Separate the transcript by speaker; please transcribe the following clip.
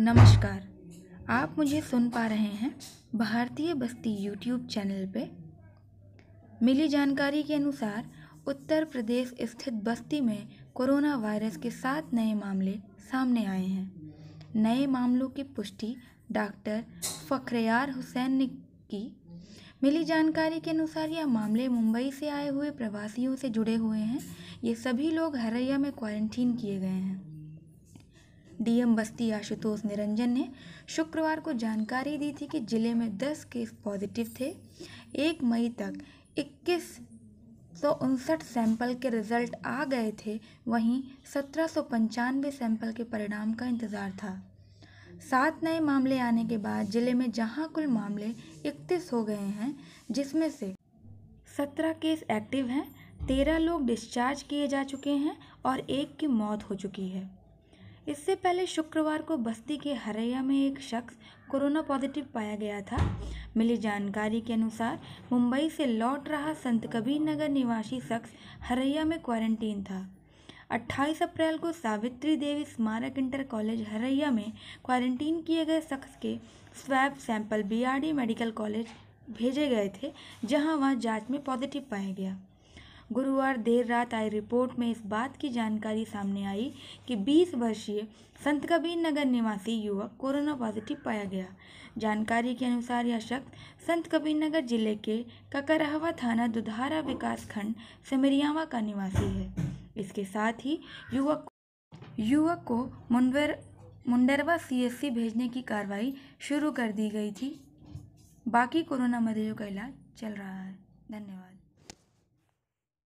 Speaker 1: नमस्कार। आप मुझे सुन पा रहे हैं भारतीय बस्ती यूट्यूब चैनल पे। मिली जानकारी के अनुसार, उत्तर प्रदेश स्थित बस्ती में कोरोना वायरस के सात नए मामले सामने आए हैं। नए मामलों की पुष्टि डॉक्टर फ़खरयार हुसैन ने की। मिली जानकारी के अनुसार, यह मामले मुंबई से आए हुए प्रवासियों से जुड़े हुए हैं। ये सभी लोग हरैया में क्वारंटीन किए गए हैं। डीएम बस्ती आशुतोष निरंजन ने शुक्रवार को जानकारी दी थी कि ज़िले में 10 केस पॉजिटिव थे। एक मई तक इक्कीस सौ उनसठ सैंपल के रिज़ल्ट आ गए थे, वहीं सत्रह सौ पंचानवे सैंपल के परिणाम का इंतज़ार था। सात नए मामले आने के बाद ज़िले में जहाँ कुल मामले इकतीस हो गए हैं, जिसमें से सत्रह केस एक्टिव हैं, तेरह लोग डिस्चार्ज किए जा चुके हैं और एक की मौत हो चुकी है। इससे पहले शुक्रवार को बस्ती के हरैया में एक शख्स कोरोना पॉजिटिव पाया गया था। मिली जानकारी के अनुसार मुंबई से लौट रहा संत कबीर नगर निवासी शख्स हरैया में क्वारंटीन था। 28 अप्रैल को सावित्री देवी स्मारक इंटर कॉलेज हरैया में क्वारंटीन किए गए शख्स के swab sample BRD medical college भेजे गए थे, जहाँ वह जाँच में पॉजिटिव पाया गया। गुरुवार देर रात आई रिपोर्ट में इस बात की जानकारी सामने आई कि 20 वर्षीय संत कबीर नगर निवासी युवक कोरोना पॉजिटिव पाया गया। जानकारी के अनुसार यह शख्स संत कबीर नगर ज़िले के ककरहवा थाना दुधारा विकास खंड, सिमरियावा का निवासी है। इसके साथ ही युवक युवक को मुंडर मुंडरवा सीएससी भेजने की कार्रवाई शुरू कर दी गई थी। बाकी कोरोना मरीजों का इलाज चल रहा है। धन्यवाद।